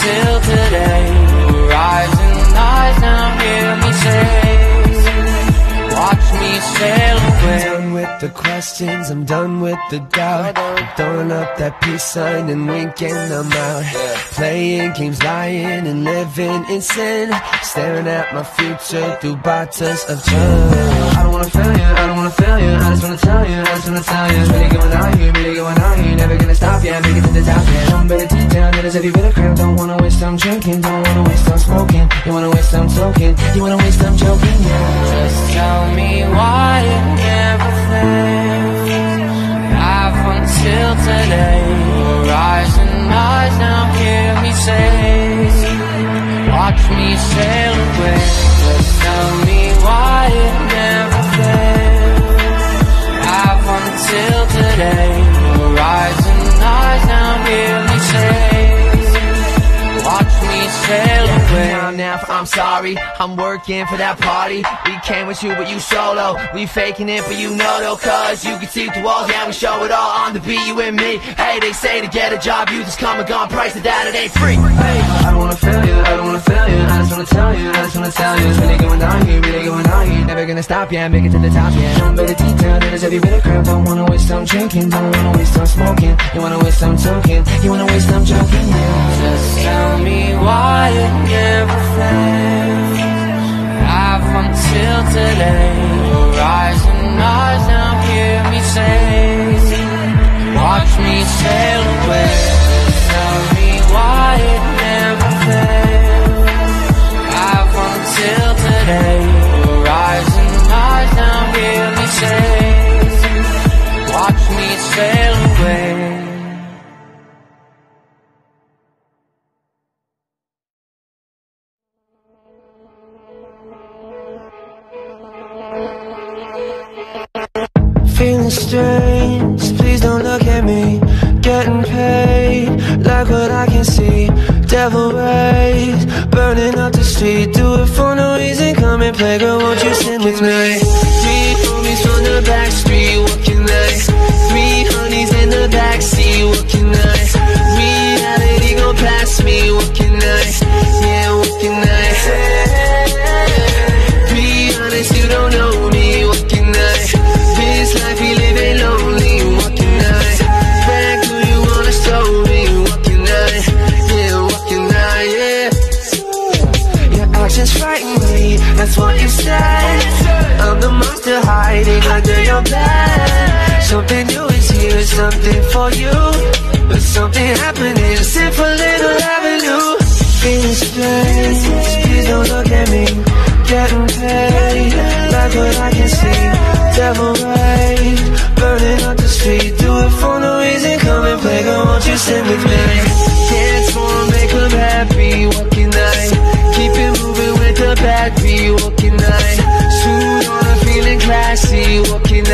until today Rising eyes now hear me say Watch me sail away I'm done with the questions, I'm done with the doubt. I'm throwing up that peace sign and winking them out. Playing games, lying and living in sin. Staring at my future through bottles of gin. I don't wanna fail you, I don't wanna fail you I just wanna tell you, I just wanna tell you really going out here, really going out here Never gonna stop, yeah, make it to the top, yeah Don't deep down, that is every bit of crap Don't wanna waste time drinking, don't wanna waste time smoking. You wanna waste time talking, you wanna waste time joking, yeah. Just tell me why it never fails Have until today I'm sorry, I'm working for that party. We came with you, but you solo. We faking it, but you know though, cause you can see through walls, yeah, we show it all on the beat, you and me. Hey, they say to get a job, you just come and gone, price of that, it ain't free. Hey. I don't wanna fail you, I don't wanna fail you I just wanna tell you, I just wanna tell you It's really going down here, really going down here Never gonna stop, yeah, make it to the top, yeah Don't better detail, that is every bit of crap Don't wanna waste time drinking, don't wanna waste time smoking You wanna waste time talking, you wanna waste time joking, yeah today. Rising eyes now hear me say. Watch me sail away. Tell me why it never fails. I've until today. Rising eyes now hear me say. Watch me sail away please don't look at me. Getting paid, like what I can see. Devil rays, burning up the street. Do it for no reason, come and play Girl, won't you sing with me? Three homies from the back Something new is here, something for you But something happening, a simple little avenue Feeling strange, please don't look at me Getting paid, like what I can see Devil rays, burning up the street Do it for no reason, come and play Girl, won't you sing with me? Dance for make 'em happy, can I? Keep it moving with the what can I? Suit on, I'm feeling classy, what can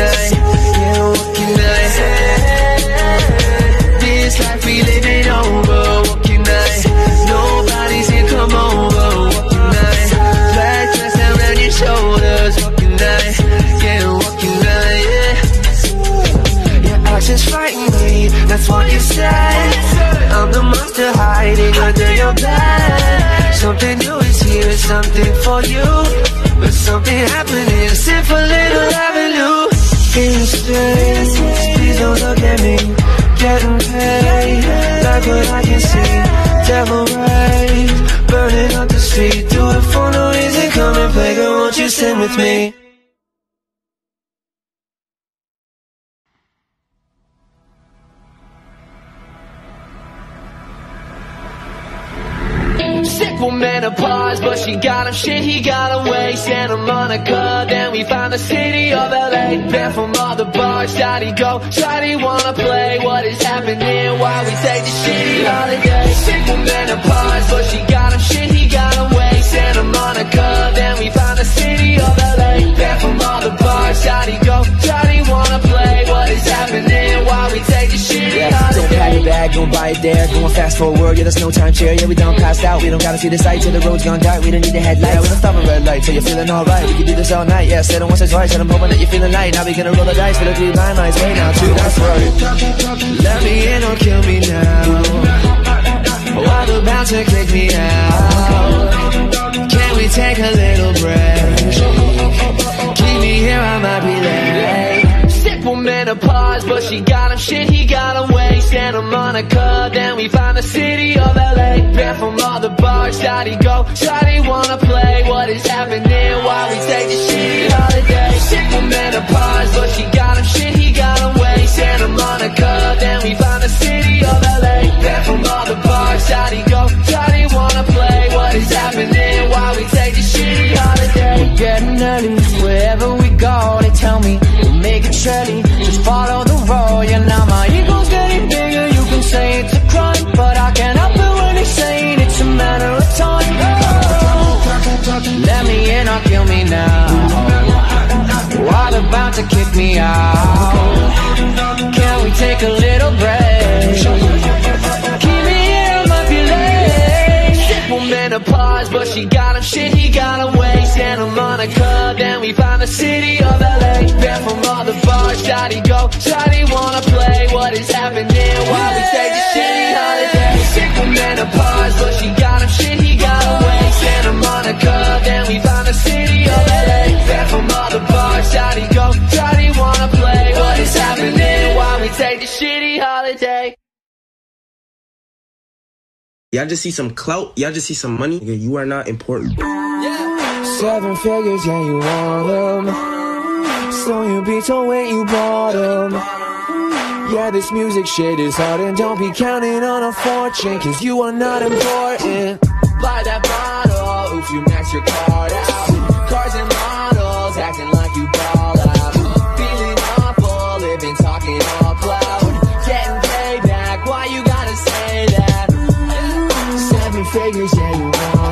what you said. I'm the monster hiding under your bed. Something new is here, something for you. But something happening, a simple little avenue. Feeling strange, please don't look at me. Getting paid, like what I can see. Devil rays, burning up the street. Do it for no reason, come and play, girl, won't you sing with me? For menopause, but she got him shit, he got away. Santa Monica, then we found the city of LA. Banned from all the bars, shawty go, shawty wanna play. What is happening Why we take this shitty holiday? Sick for menopause, but she got him shit, he got away. Santa Monica, then we found the city of there. Going fast forward, yeah, there's no time chair. Yeah, we done passed out. We don't gotta see the sights till the road's gone dark. We don't need the headlights. Yeah, we don't stop at red light, so you're feeling alright. We can do this all night. Yeah, said it once or twice, and I'm hoping that you're feeling light. Now we gonna roll the dice for the three blind lights. Wait now, two, that's right. Let me in or kill me now. The bounce to kick me out. Can we take a little break? Keep me here, I might be late. Sick woman pause, but she got him shit. Santa Monica, then we find the city of LA. Back from all the bars, shawty go, shawty wanna play. What is happening while we take this shitty holiday? Sick woman pause, but she or kill me now. What about to kick me out? Can we take a little break? Keep me here, I might be late. Sick woman pause, but she got him shit, he got away. Santa Monica, then we find the city of LA. Back from all the bars, shawty go, shawty wanna play. What is happening while we take this shitty holiday? Sick woman pause, but she got him shit, he got away. Santa Y'all just see some clout. Y'all just see some money. Nigga, you are not important. Seven figures, yeah, you want them. So you be told when you bought them. Yeah, this music shit is hard, and don't be counting on a fortune, cause you are not important. Seven figures, yeah, you want